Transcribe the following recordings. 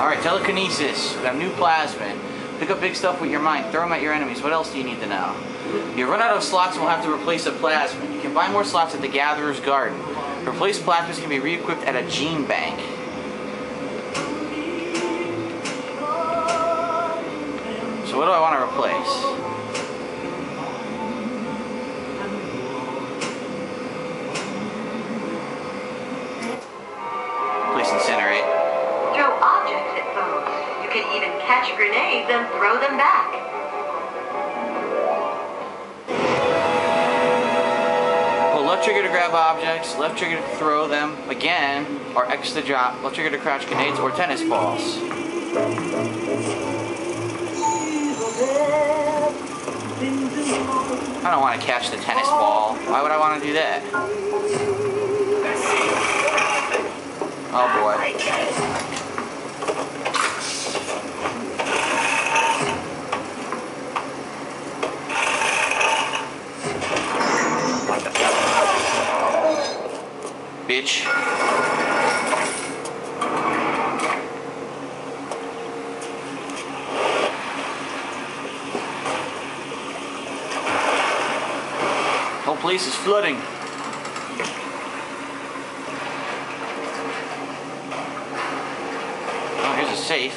Alright, telekinesis. We got a new plasmid. Pick up big stuff with your mind. Throw them at your enemies. What else do you need to know? You run out of slots and will have to replace a plasmid. You can buy more slots at the Gatherer's Garden. Replaced plasmids can be re-equipped at a gene bank. So what do I want to replace? Throw them back. Left trigger to grab objects, left trigger to throw them again, or X to drop, left trigger to crouch grenades or tennis balls. I don't want to catch the tennis ball. Why would I want to do that? Oh boy. Bitch. Whole place is flooding. Oh, here's a safe.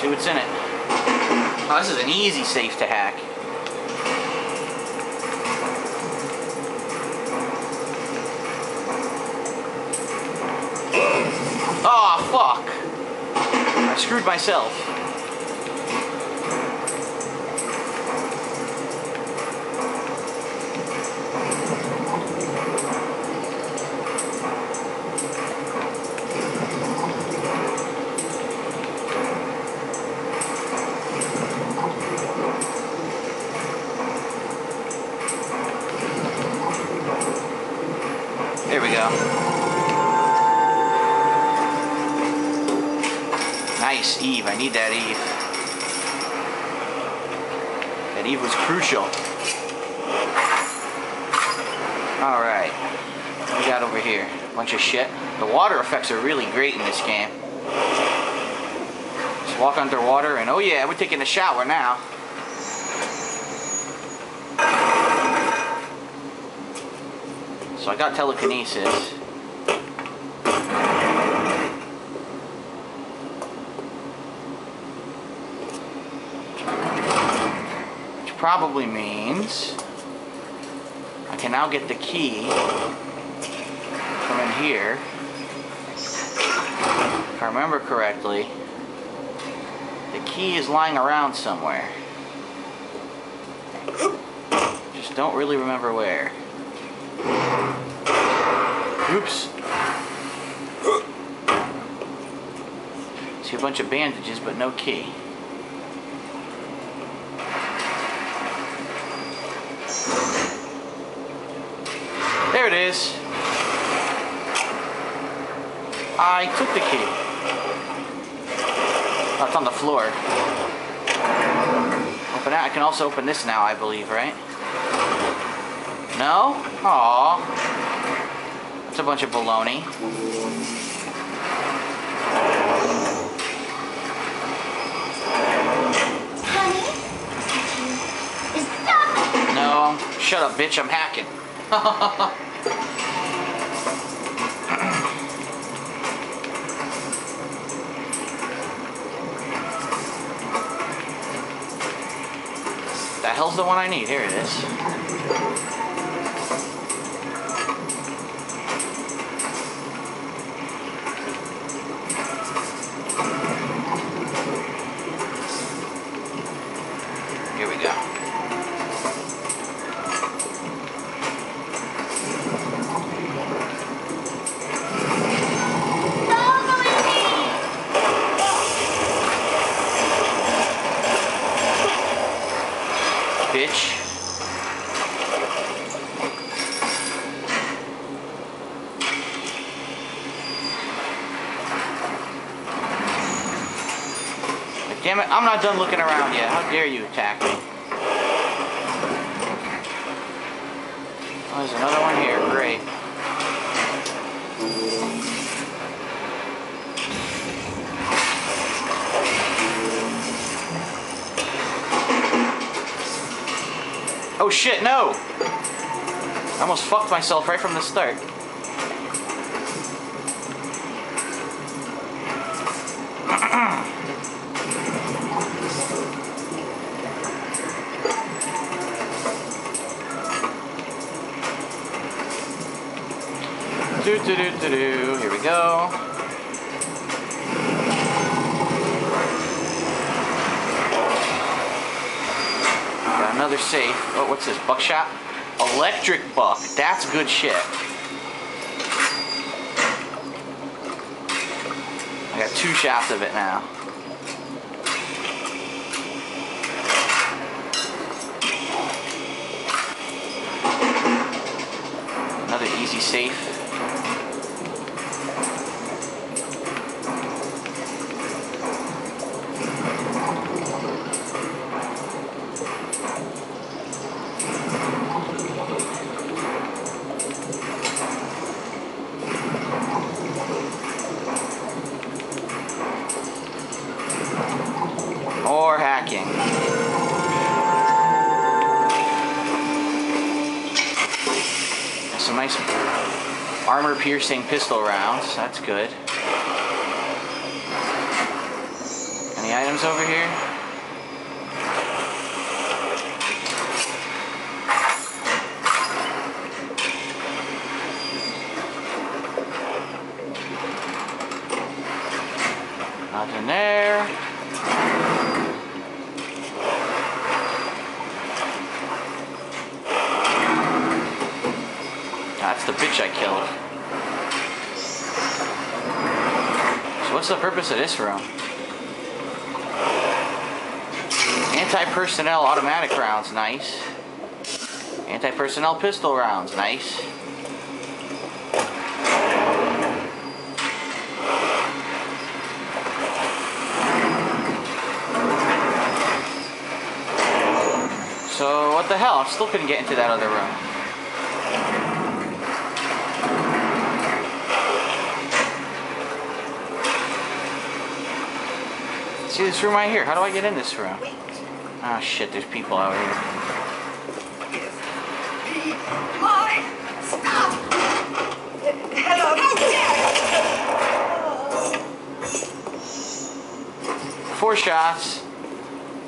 See what's in it. Oh, this is an easy safe to hack. Oh, fuck. I screwed myself. There we go. Nice, Eve. I need that Eve. That Eve was crucial. Alright. What we got over here? A Bunch of shit. The water effects are really great in this game. Just walk underwater and oh yeah, we're taking a shower now. So I got telekinesis. Probably means I can now get the key from in here. If I remember correctly, the key is lying around somewhere. Just don't really remember where. Oops. See a bunch of bandages, but no key. It is. I took the key. That's on the floor. Open that. I can also open this now, I believe, right? No? Aww. That's a bunch of baloney. That No, shut up, bitch. I'm hacking. hell's the one I need? Here it is. Damn it, I'm not done looking around yet. How dare you attack me? Oh, there's another one here. Great. Oh shit, no! I almost fucked myself right from the start. do do do do do. Here we go. Got another safe. Oh, what's this? Buckshot? Electric buck. That's good shit. I got two shots of it now. Another easy safe. Armor piercing pistol rounds. That's good. Any items over here? Nothing there. That's the bitch I killed. So what's the purpose of this room? Anti-personnel automatic rounds, nice. Anti-personnel pistol rounds, nice. So what the hell? I still couldn't get into that other room. See this room right here? How do I get in this room? Ah shit, there's people out here. Four shots.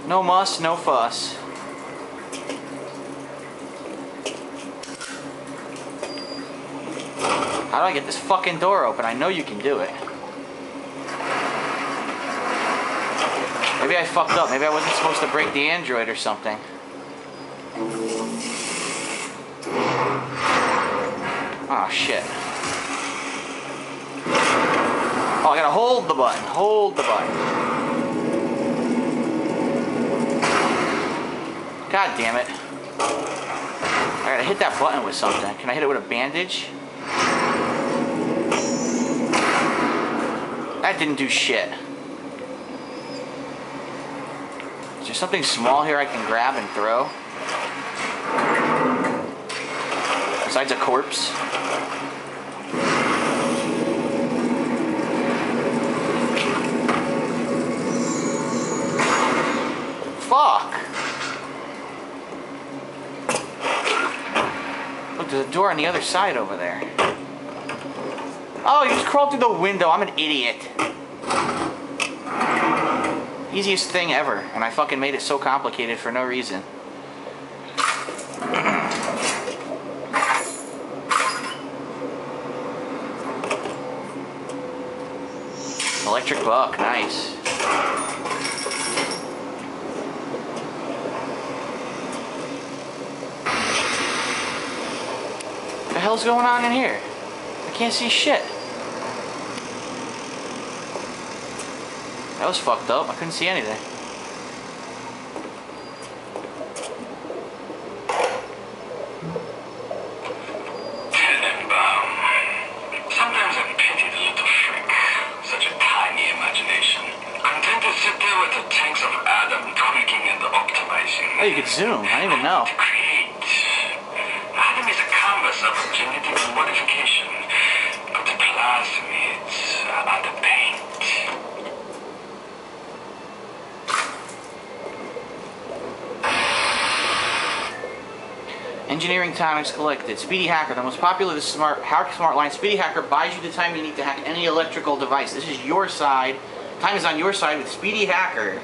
No muss, no fuss. How do I get this fucking door open? I know you can do it. Maybe I fucked up. Maybe I wasn't supposed to break the android or something. Oh shit. Oh, I gotta hold the button. Hold the button. God damn it. I gotta hit that button with something. Can I hit it with a bandage? That didn't do shit. Is there something small here I can grab and throw? Besides a corpse? Fuck! Look, there's a door on the other side over there. Oh, you just crawled through the window. I'm an idiot. Easiest thing ever, and I fucking made it so complicated for no reason. Electric buck, nice. What the hell's going on in here? I can't see shit. That was fucked up. I couldn't see anything. Tenenbaum. Sometimes I pity the little freak. Such a tiny imagination. Content to sit there with the tanks of Adam tweaking and optimizing. Oh, you could zoom. I didn't even know. Engineering time is collected. Speedy Hacker, the most popular the smart hack smart line. Speedy Hacker buys you the time you need to hack any electrical device. This is your side. Time is on your side with Speedy Hacker.